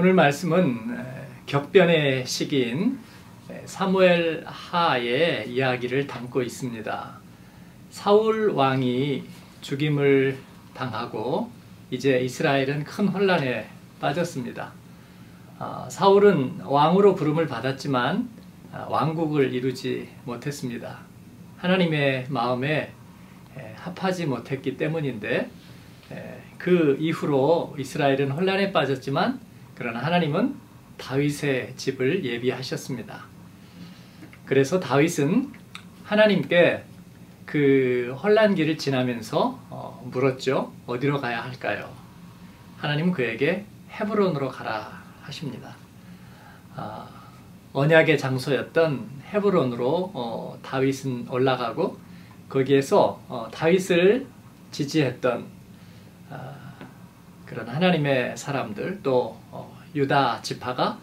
오늘 말씀은 격변의 시기인 사무엘 하의 이야기를 담고 있습니다. 사울 왕이 죽임을 당하고 이제 이스라엘은 큰 혼란에 빠졌습니다. 아, 사울은 왕으로 부름을 받았지만 아, 왕국을 이루지 못했습니다. 하나님의 마음에 합하지 못했기 때문인데 그 이후로 이스라엘은 혼란에 빠졌지만 그러나 하나님은 다윗의 집을 예비하셨습니다. 그래서 다윗은 하나님께 그 혼란기를 지나면서 어, 물었죠. 어디로 가야 할까요? 하나님은 그에게 헤브론으로 가라 하십니다. 아, 언약의 장소였던 헤브론으로 어, 다윗은 올라가고 거기에서 어, 다윗을 지지했던 아, 그런 하나님의 사람들 또 어, 유다 지파가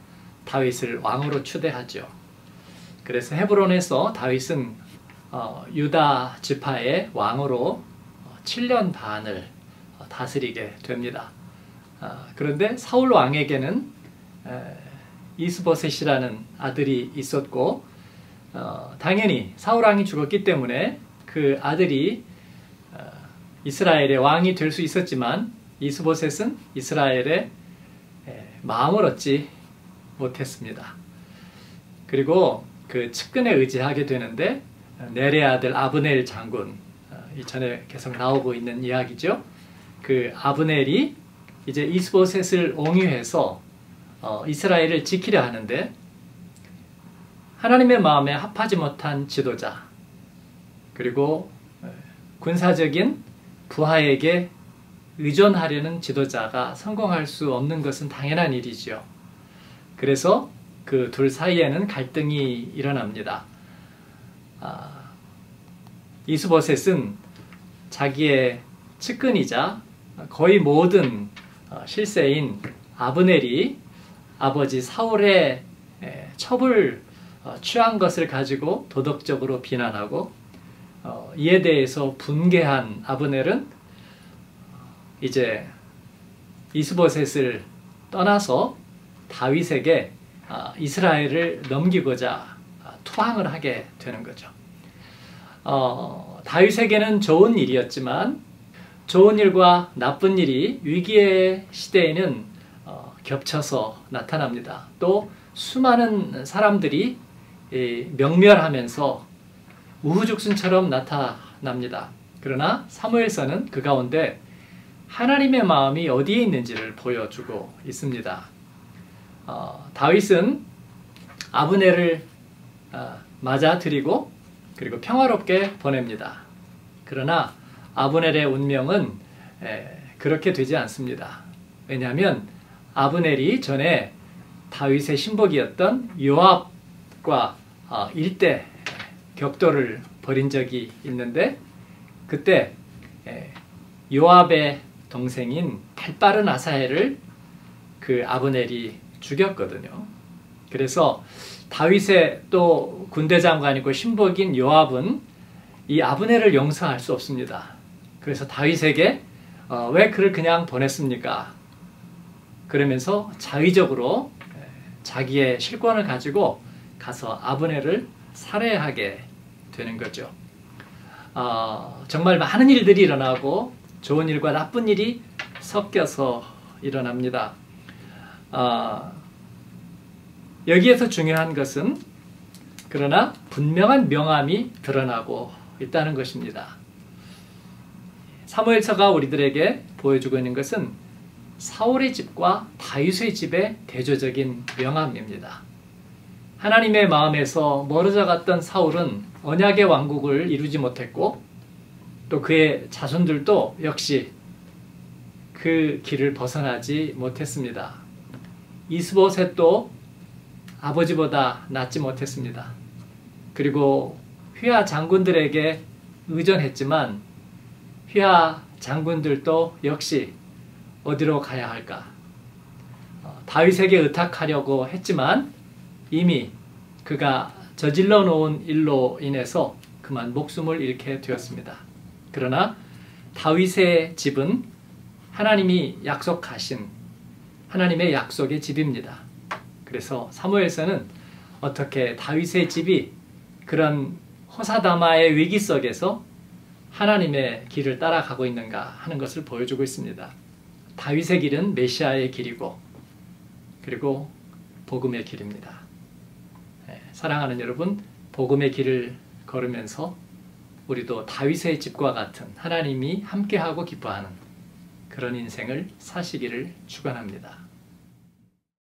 다윗을 왕으로 추대하죠. 그래서 헤브론에서 다윗은 어, 유다 지파의 왕으로 7년 반을 다스리게 됩니다. 아, 그런데 사울 왕에게는 이스보셋이라는 아들이 있었고 당연히 사울 왕이 죽었기 때문에 그 아들이 이스라엘의 왕이 될 수 있었지만 이스보셋은 이스라엘의 마음을 얻지 못했습니다. 그리고 그 측근에 의지하게 되는데 네레 아들 아브넬 장군 어, 이전에 계속 나오고 있는 이야기죠. 그 아브넬이 이제 이스보셋을 옹유해서 어, 이스라엘을 지키려 하는데 하나님의 마음에 합하지 못한 지도자 그리고 군사적인 부하에게 의존하려는 지도자가 성공할 수 없는 것은 당연한 일이죠. 그래서 그 둘 사이에는 갈등이 일어납니다. 아, 이스보셋은 자기의 측근이자 거의 모든 어, 실세인 아브넬이 아버지 사울의 첩을 어, 취한 것을 가지고 도덕적으로 비난하고 어, 이에 대해서 분개한 아브넬은 이제 이스보셋을 떠나서 다윗에게 아, 이스라엘을 넘기고자 아, 투항을 하게 되는 거죠. 어, 다윗에게는 좋은 일이었지만 좋은 일과 나쁜 일이 위기의 시대에는 어, 겹쳐서 나타납니다. 또 수많은 사람들이 명멸하면서 우후죽순처럼 나타납니다. 그러나 사무엘서는 그 가운데 하나님의 마음이 어디에 있는지를 보여주고 있습니다. 어, 다윗은 아브네를 어, 맞아들이고 그리고 평화롭게 보냅니다. 그러나 아브넬의 운명은 에, 그렇게 되지 않습니다. 왜냐하면 아브넬이 전에 다윗의 신복이었던 요압과 어, 일대 격돌을 벌인 적이 있는데 그때 요압의 동생인 발빠른 아사헬을 그 아브넬이 죽였거든요. 그래서 다윗의 또 군대 장관이고 신복인 요압은 이 아브넬을 용서할 수 없습니다. 그래서 다윗에게 어, 왜 그를 그냥 보냈습니까? 그러면서 자의적으로 자기의 실권을 가지고 가서 아브넬을 살해하게 되는 거죠. 어, 정말 많은 일들이 일어나고 좋은 일과 나쁜 일이 섞여서 일어납니다. 어, 여기에서 중요한 것은 그러나 분명한 명암이 드러나고 있다는 것입니다. 사무엘서가 우리들에게 보여주고 있는 것은 사울의 집과 다윗의 집의 대조적인 명암입니다. 하나님의 마음에서 멀어져 갔던 사울은 언약의 왕국을 이루지 못했고 또 그의 자손들도 역시 그 길을 벗어나지 못했습니다. 이스보셋도 아버지보다 낫지 못했습니다. 그리고 휘하 장군들에게 의존했지만 휘하 장군들도 역시 어디로 가야 할까? 어, 다윗에게 의탁하려고 했지만 이미 그가 저질러 놓은 일로 인해서 그만 목숨을 잃게 되었습니다. 그러나 다윗의 집은 하나님이 약속하신 하나님의 약속의 집입니다. 그래서 사무엘서는 어떻게 다윗의 집이 그런 호사다마의 위기 속에서 하나님의 길을 따라가고 있는가 하는 것을 보여주고 있습니다. 다윗의 길은 메시아의 길이고 그리고 복음의 길입니다. 예, 사랑하는 여러분, 복음의 길을 걸으면서 우리도 다윗의 집과 같은 하나님이 함께하고 기뻐하는 그런 인생을 사시기를 축원합니다.